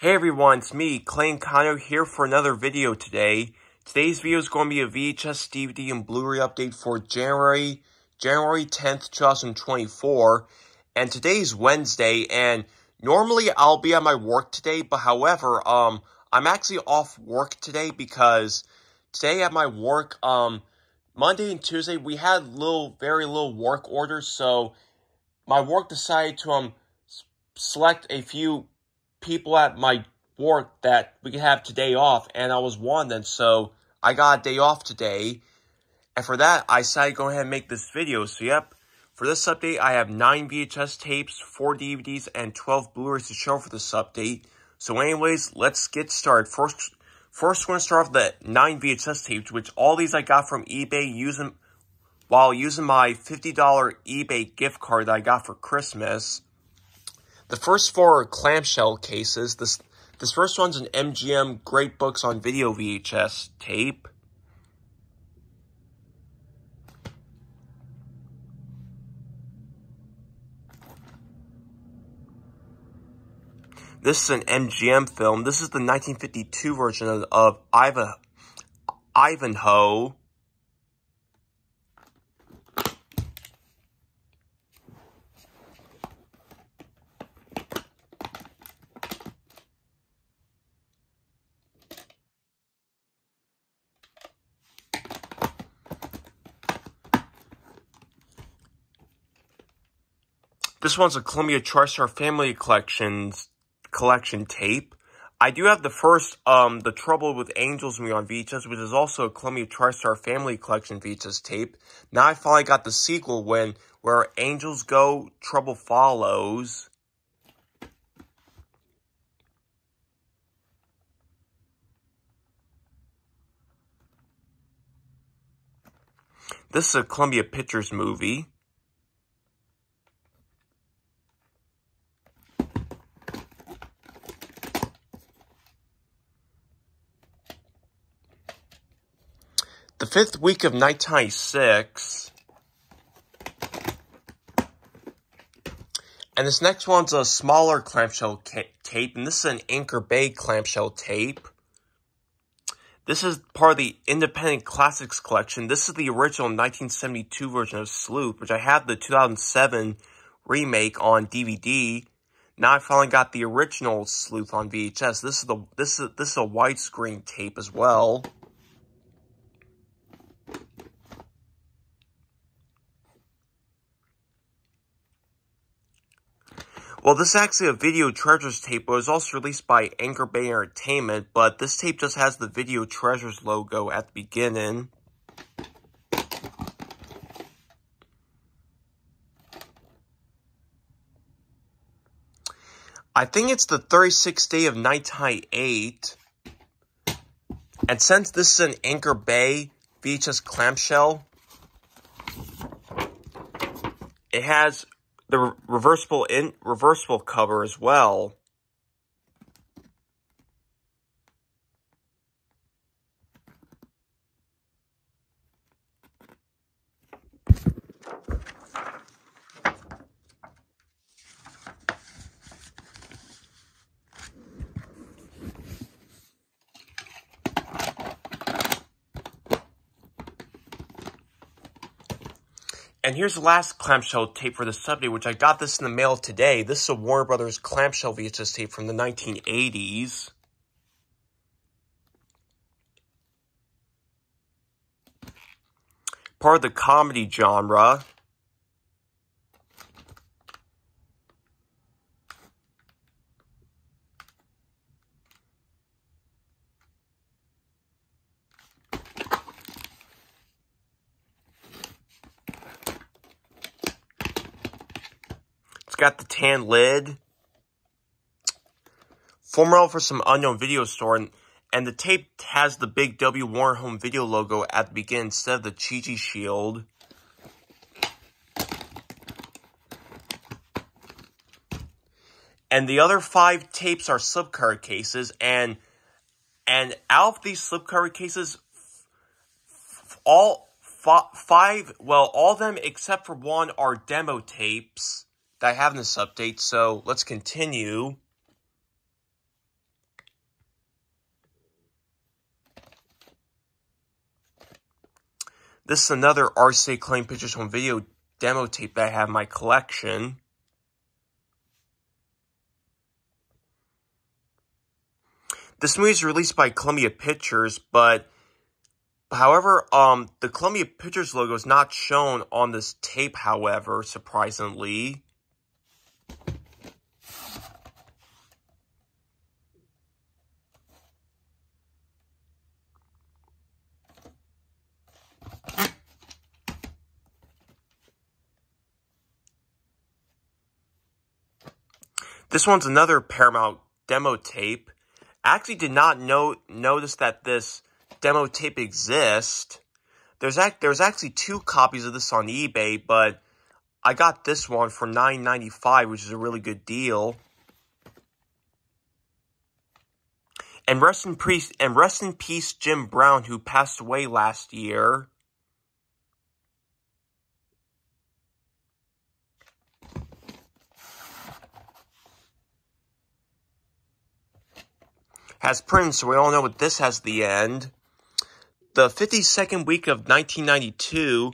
Hey everyone, it's me, Clayton Condo here for another video today. Today's video is going to be a VHS, DVD, and Blu-ray update for January, January 10th, 2024. And today's Wednesday, and normally I'll be at my work today, but however, um, I'm actually off work today because today at my work, um, Monday and Tuesday, we had little, very little work orders, so my work decided to, um, select a few people at my work that we could have today off, and I was one then, so I got a day off today. And for that, I decided to go ahead and make this video. So, yep, for this update, I have 9 VHS tapes, 4 DVDs, and 12 Blu-rays to show for this update. So anyways, let's get started. First, first we're going to start off the 9 VHS tapes, which all these I got from eBay using while using my $50 eBay gift card that I got for Christmas. The first four are clamshell cases. This this first one's an MGM Great Books on Video VHS tape. This is an MGM film. This is the 1952 version of, of Iva, Ivanhoe. This one's a Columbia TriStar Family Collections collection tape. I do have the first, um, The Trouble with Angels movie on VHS, which is also a Columbia TriStar Family Collection VHS tape. Now I finally got the sequel when, where Angels Go, Trouble Follows. This is a Columbia Pictures movie. Fifth week of 1996. And this next one's a smaller clamshell tape, and this is an Anchor Bay clamshell tape. This is part of the Independent Classics collection. This is the original 1972 version of Sleuth, which I have the 2007 remake on DVD. Now I finally got the original Sleuth on VHS. This is the this is this is a widescreen tape as well. Well, this is actually a video treasures tape, but it was also released by Anchor Bay Entertainment, but this tape just has the video treasures logo at the beginning. I think it's the 36th day of 1998. And since this is an Anchor Bay VHS clamshell, it has the reversible in reversible cover as well. Here's the last clamshell tape for the subject, which I got this in the mail today. This is a Warner Brothers clamshell VHS tape from the 1980s. Part of the comedy genre. Got the tan lid. Formal for some unknown video store, and, and the tape has the big W Warner Home Video logo at the beginning instead of the Chi-Chi shield. And the other five tapes are slipcover cases, and and out of these slipcover cases, all five, well, all of them except for one are demo tapes that I have in this update. So let's continue. This is another RCA Columbia Pictures Home Video demo tape that I have in my collection. This movie is released by Columbia Pictures, but however, um, the Columbia Pictures logo is not shown on this tape, however, surprisingly. This one's another Paramount demo tape. I actually did not know notice that this demo tape exists. There's there's actually two copies of this on eBay, but I got this one for $9.95, which is a really good deal. And rest in peace, and rest in peace, Jim Brown, who passed away last year. Has Prince, so we all know what this has the end. The 52nd week of 1992,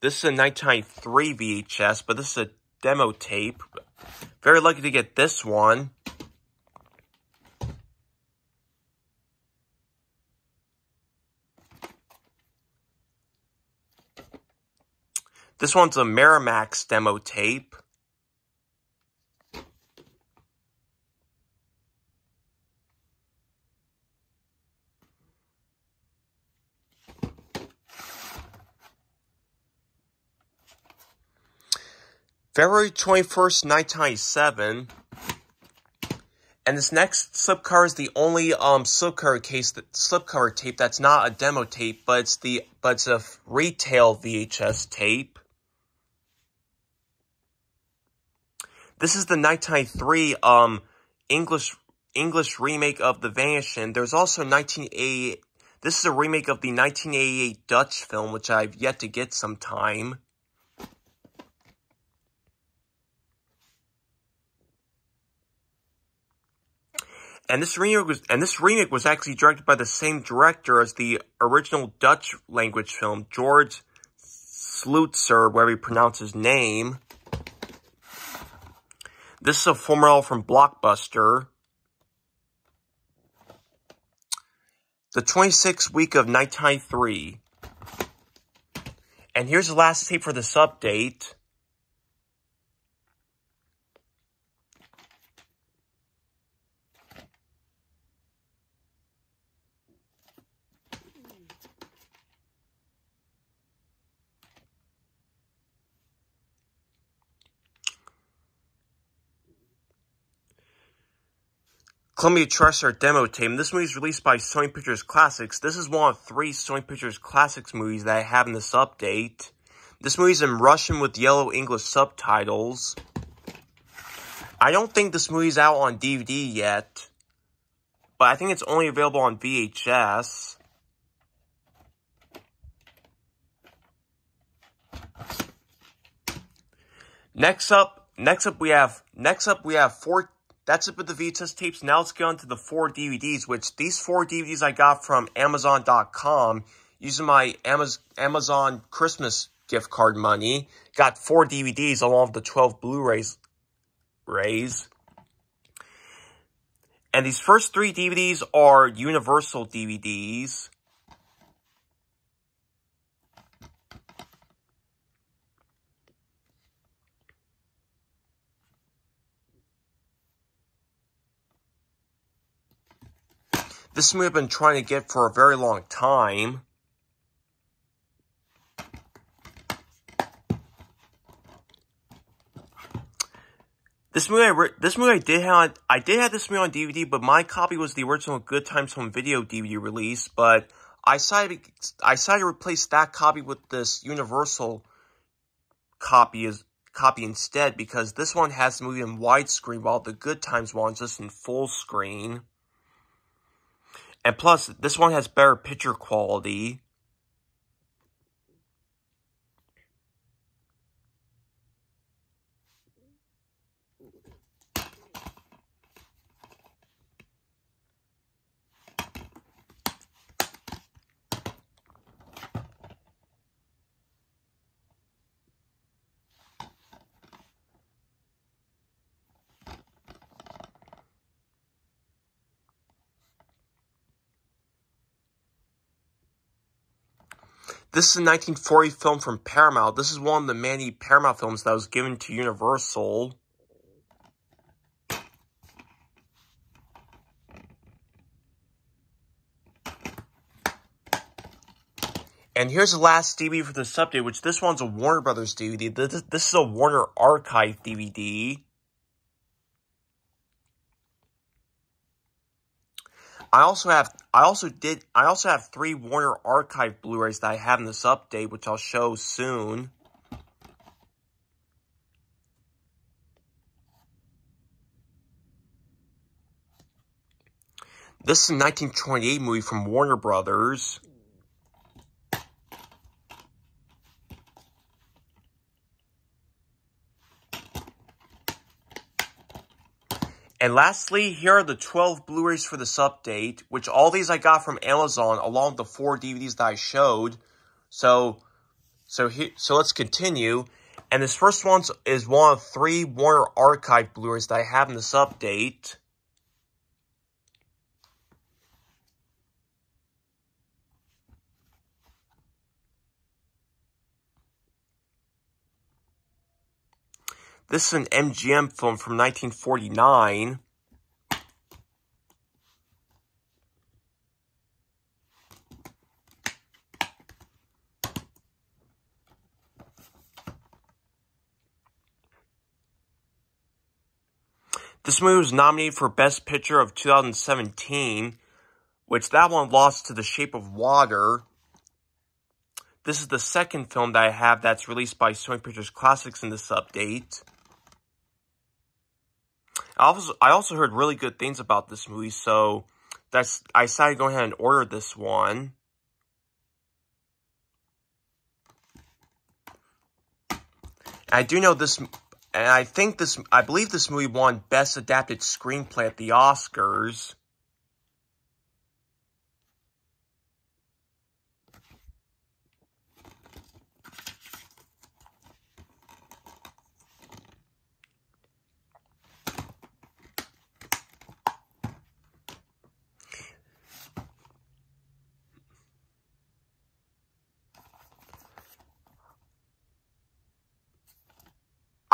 this is a 1993 VHS, but this is a demo tape. Very lucky to get this one. This one's a Miramax demo tape. February 21st, 1997. And this next slipcover is the only um slipcover case that slipcover tape that's not a demo tape, but it's the but it's a retail VHS tape. This is the 1993 um English English remake of The Vanishing. There's also 1988. This is a remake of the 1988 Dutch film, which I've yet to get sometime. And this remake was and this remake was actually directed by the same director as the original Dutch language film, George Sluizer, where he pronounce his name. This is a formula from Blockbuster. The 26th week of 1993. And here's the last tape for this update. Columbia TriStar demo team. This movie is released by Sony Pictures Classics. This is one of three Sony Pictures Classics movies that I have in this update. This movie is in Russian with yellow English subtitles. I don't think this movie's out on DVD yet, but I think it's only available on VHS. Next up, next up we have, next up we have four that's it with the VHS tapes. Now let's get on to the four DVDs, which these four DVDs I got from Amazon.com using my Amazon Christmas gift card money. Got four DVDs along with the 12 Blu-rays. Rays. And these first three DVDs are Universal DVDs. This movie I've been trying to get for a very long time. This movie, I this movie I did have, I did have this movie on DVD, but my copy was the original Good Times Home Video DVD release. But I decided, I decided to replace that copy with this Universal copy is copy instead because this one has the movie in widescreen while the Good Times one is just in full screen. And plus, this one has better picture quality. This is a 1940 film from Paramount. This is one of the many Paramount films that was given to Universal. And here's the last DVD for this update, which this one's a Warner Brothers DVD. This, this is a Warner Archive DVD. I also have, I also did, I also have three Warner Archive Blu-rays that I have in this update, which I'll show soon. This is a 1928 movie from Warner Brothers. And lastly, here are the 12 Blu-rays for this update, which all these I got from Amazon along with the four DVDs that I showed. So, so here, so let's continue. And this first one is one of three Warner Archive Blu-rays that I have in this update. This is an MGM film from 1949. This movie was nominated for Best Picture of 2017, which that one lost to The Shape of Water. This is the second film that I have that's released by Sony Pictures Classics in this update. I also, I also heard really good things about this movie, so that's I decided to go ahead and order this one. I do know this, and I think this, I believe this movie won Best Adapted Screenplay at the Oscars.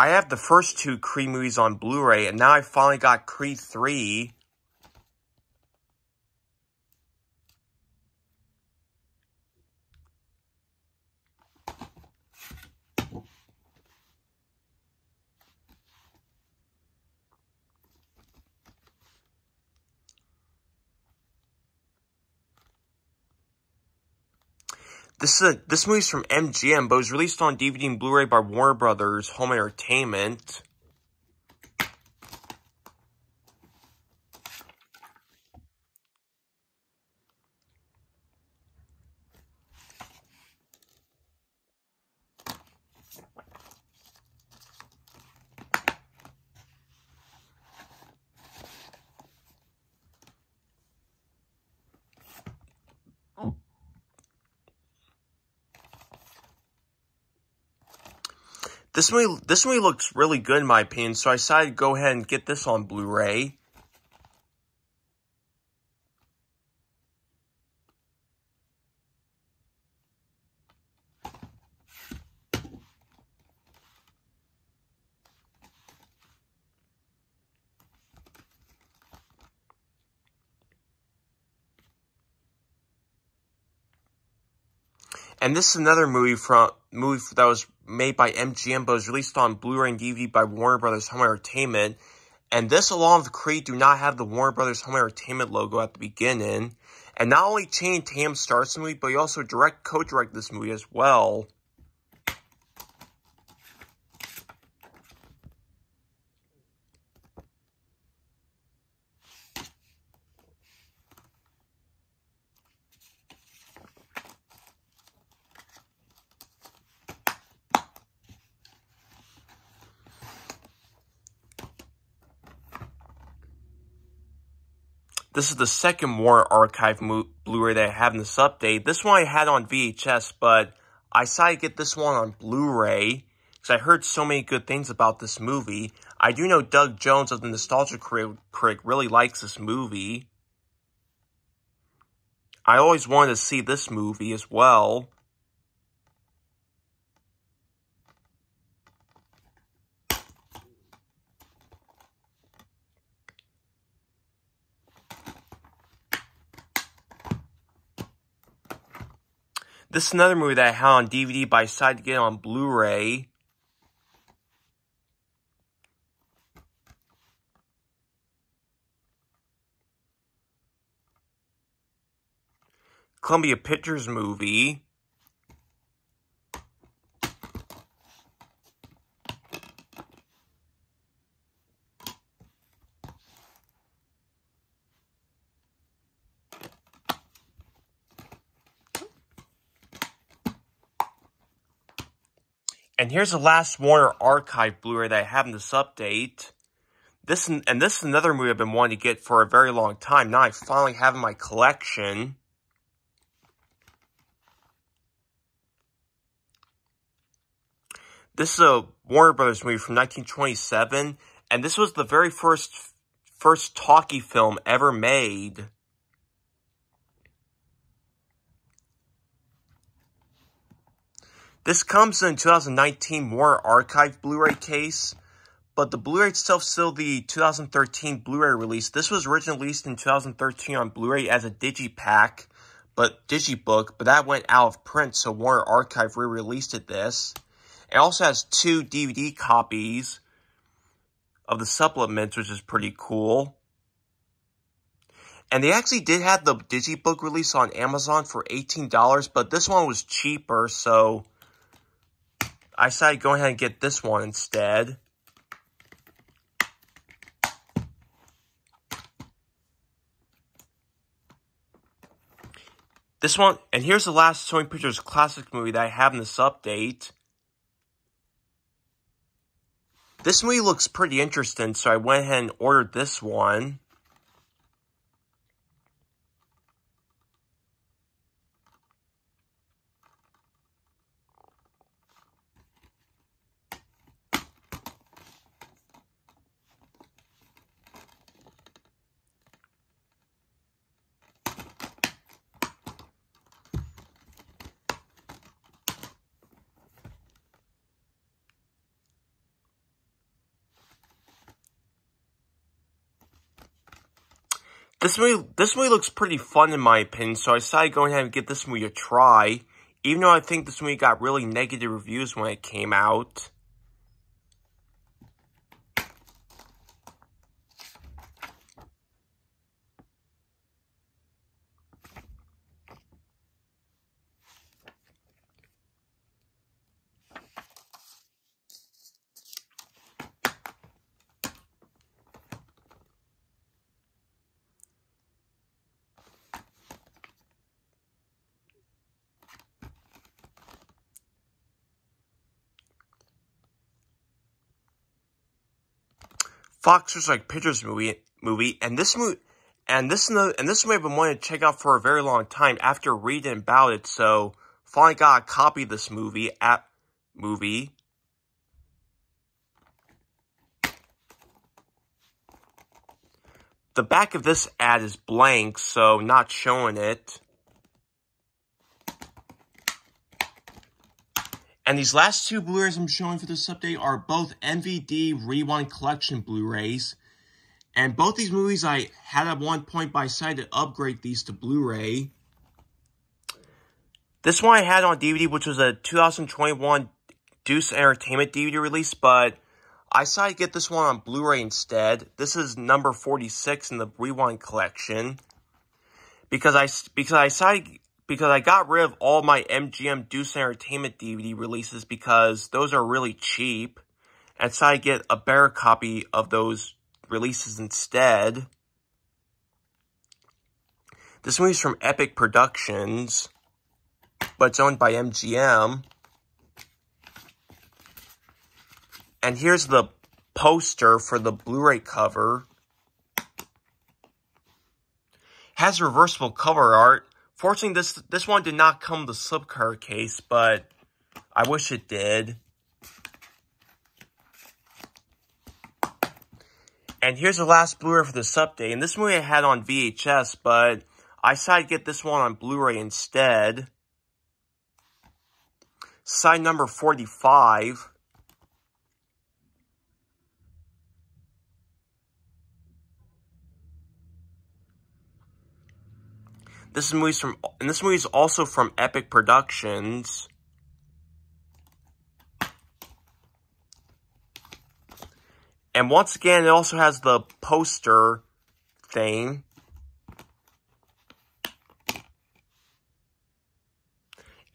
I have the first two Creed movies on Blu-ray, and now I finally got Creed 3. This is a, this movie's from MGM, but was released on DVD and Blu-ray by Warner Brothers Home Entertainment. This movie, this movie looks really good in my opinion, so I decided to go ahead and get this on Blu-ray. And this is another movie from movie that was made by MGM, but was released on Blu-ray and DVD by Warner Brothers Home Entertainment. And this, along with Creed, do not have the Warner Brothers Home Entertainment logo at the beginning. And not only Channing Tatum stars the movie, but he also direct co-direct this movie as well. This is the second Warner Archive Blu-ray that I have in this update. This one I had on VHS, but I decided to get this one on Blu-ray because I heard so many good things about this movie. I do know Doug Jones of the Nostalgia Critic really likes this movie. I always wanted to see this movie as well. This is another movie that I had on DVD, but I decided to get on Blu-ray. Columbia Pictures movie. And here's the last Warner Archive Blu-ray that I have in this update. This and this is another movie I've been wanting to get for a very long time. Now I finally have in my collection. This is a Warner Brothers movie from 1927, and this was the very first first talkie film ever made. This comes in 2019 Warner Archive Blu-ray case, but the Blu-ray itself still the 2013 Blu-ray release. This was originally released in 2013 on Blu-ray as a digipack, but digibook, but that went out of print, so Warner Archive re-released it this. It also has two DVD copies of the supplements, which is pretty cool. And they actually did have the Digibook release on Amazon for $18, but this one was cheaper, so I decided to go ahead and get this one instead. This one, and here's the last Sony Pictures classic movie that I have in this update. This movie looks pretty interesting, so I went ahead and ordered this one. This movie, this movie looks pretty fun in my opinion, so I decided going ahead and give this movie a try. Even though I think this movie got really negative reviews when it came out. Fox Searchlight Pictures movie movie, and this movie and this and this movie I've been wanting to check out for a very long time after reading about it. So finally got a copy of this movie at movie. The back of this ad is blank, so not showing it. And these last two Blu-rays I'm showing for this update are both MVD Rewind Collection Blu-rays. And both these movies I had at one point, but I decided to upgrade these to Blu-ray. This one I had on DVD, which was a 2021 Deuce Entertainment DVD release, but I decided to get this one on Blu-ray instead. This is number 46 in the Rewind collection. Because I, because I decided because I got rid of all my MGM Deuce Entertainment DVD releases because those are really cheap. And so I get a better copy of those releases instead. This movie's from Epic Productions, but it's owned by MGM. And here's the poster for the Blu-ray cover. Has reversible cover art Fortunately, this this one did not come the slipcover case, but I wish it did. And here's the last Blu-ray for this update. And this movie I had on VHS, but I decided to get this one on Blu-ray instead. Side number 45. This movie's from, and this movie's also from Epic Productions. And once again, it also has the poster thing.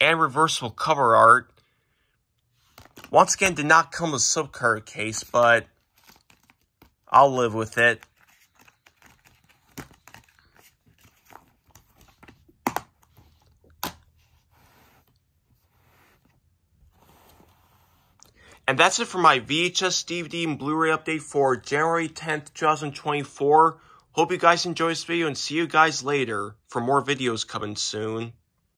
And reversible cover art. Once again, did not come with subcard case, but I'll live with it. And that's it for my VHS, DVD, and Blu-ray update for January 10th, 2024. Hope you guys enjoy this video and see you guys later for more videos coming soon.